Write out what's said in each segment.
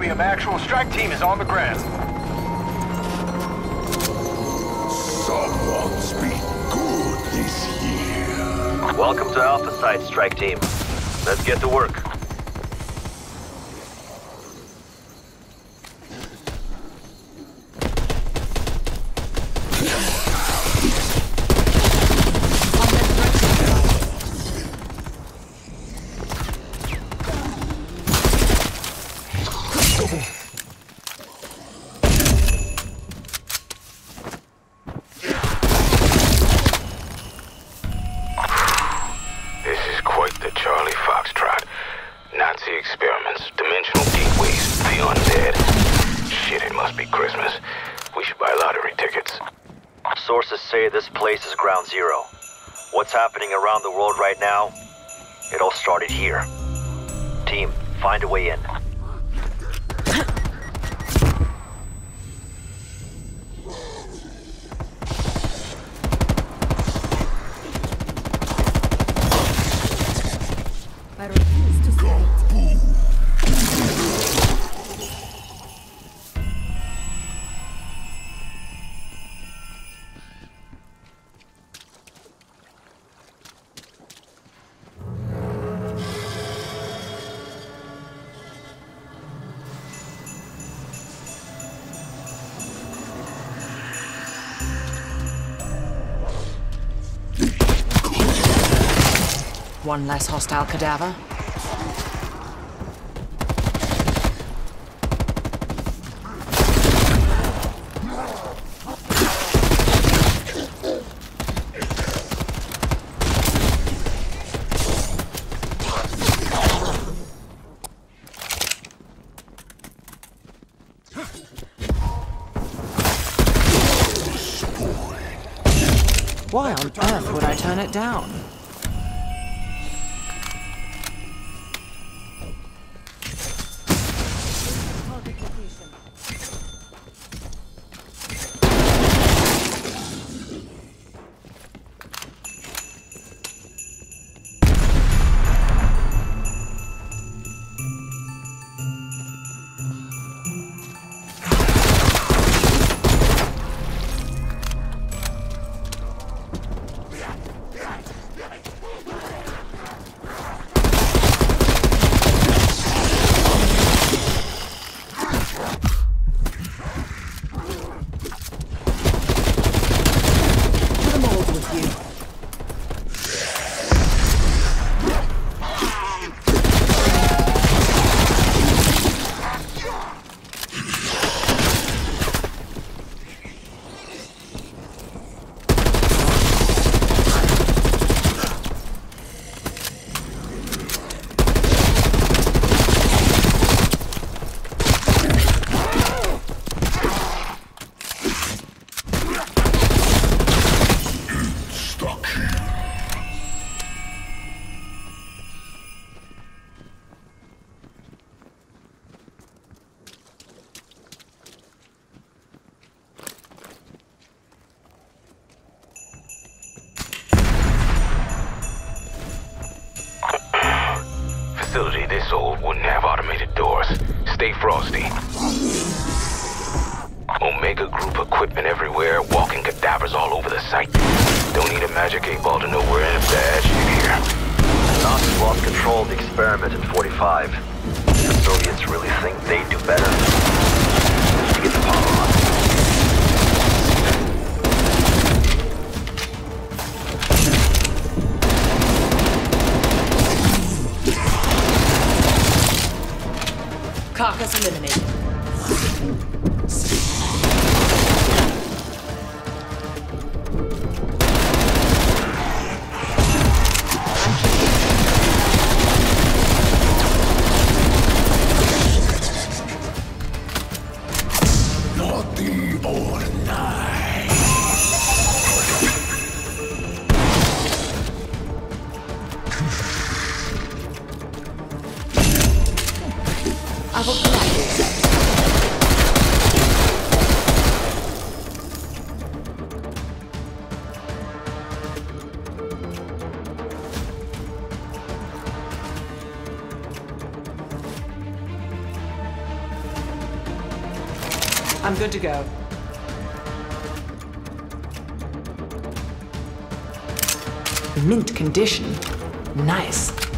Requiem actual. Strike team is on the ground. Someone's been good this year. Welcome to Alpha Site, Strike Team. Let's get to work. Lottery tickets. Sources say this place is ground zero. What's happening around the world right now? It all started here. Team, find a way in. One less hostile cadaver. Why on earth would I turn it down? Frosty. Omega Group equipment everywhere, walking cadavers all over the site. Don't need a magic eight ball to know we're in a bad here. Nazis lost control of the experiment in 45. The Soviets really think they do better. Carcass eliminated. I'm good to go. Mint condition. Nice.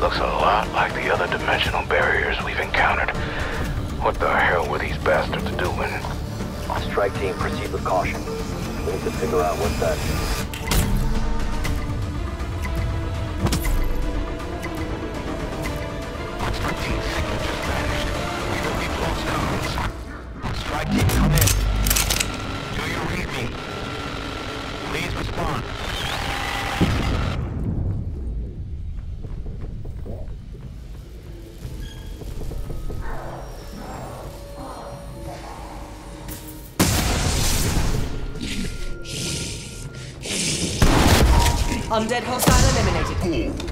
Looks a lot like the other dimensional barriers we've encountered. What the hell were these bastards doing? Strike team, proceed with caution. We need to figure out what's that. Undead hostile eliminated.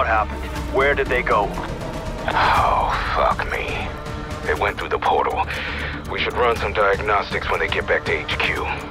What happened? Where did they go? Oh, fuck me. They went through the portal. We should run some diagnostics when they get back to HQ.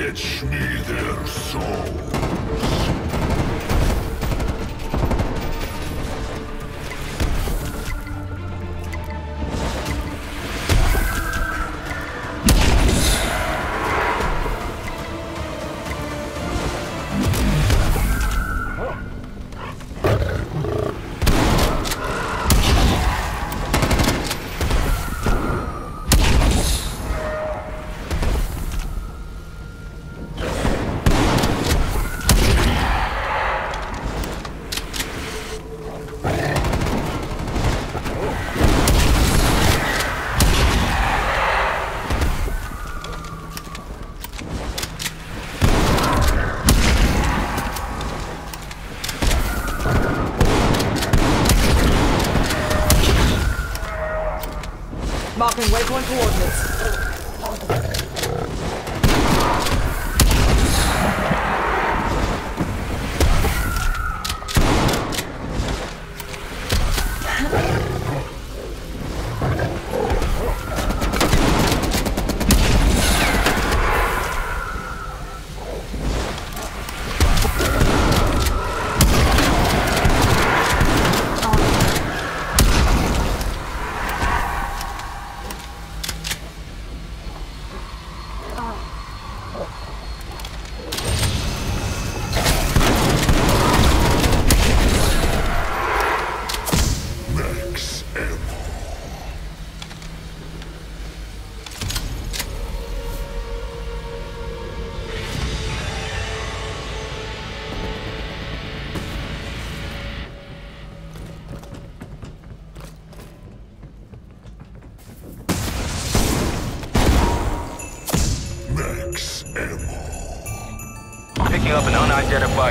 Fetch me their souls.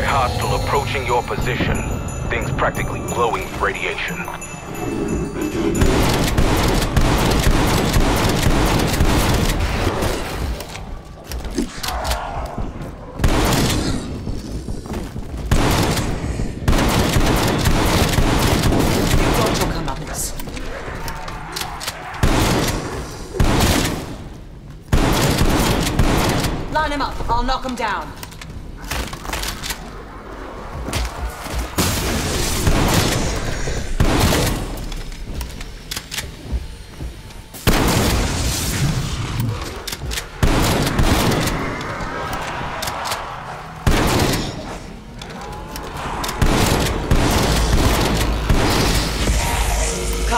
Hostile approaching your position. Things practically glowing with radiation. Line him up. I'll knock him down.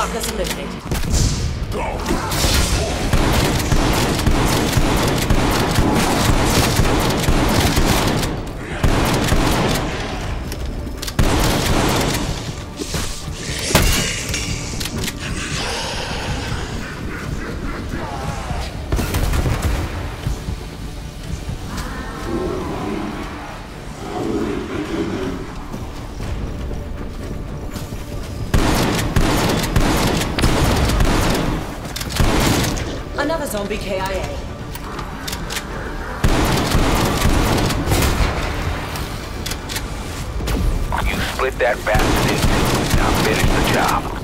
Toca, assim Santa Gente. Go. Zombie KIA. You split that bastard. Now finish the job.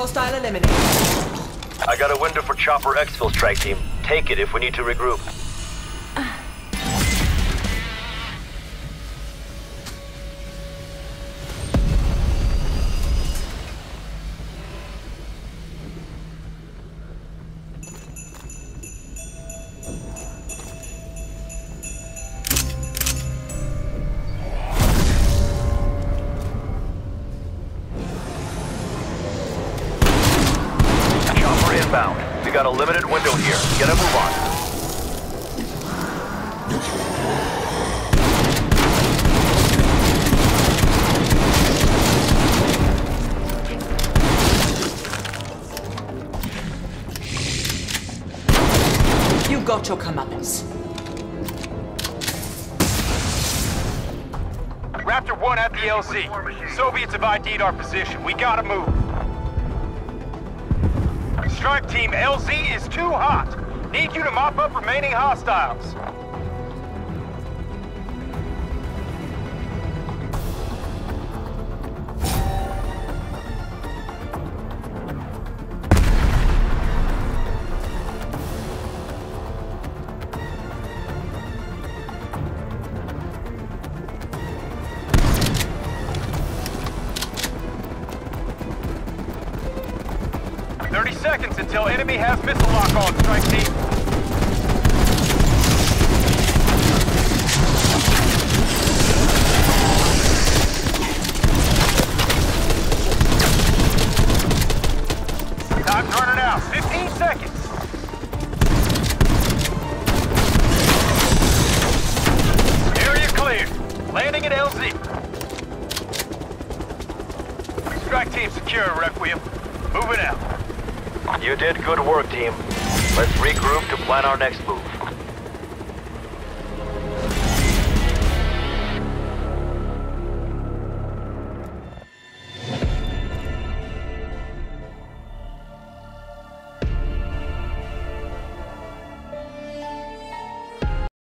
Hostile eliminated. I got a window for Chopper Exfil strike team. Take it if we need to regroup. Got your comeuppance. Raptor 1 at the LZ. Soviets have ID'd our position. We gotta move. Strike team, LZ is too hot. Need you to mop up remaining hostiles. Until enemy has missile lock on, strike team. Time's running out. 15 seconds. Area clear. Landing at LZ. Strike team secure, Requiem. Moving out. You did good work, team. Let's regroup to plan our next move.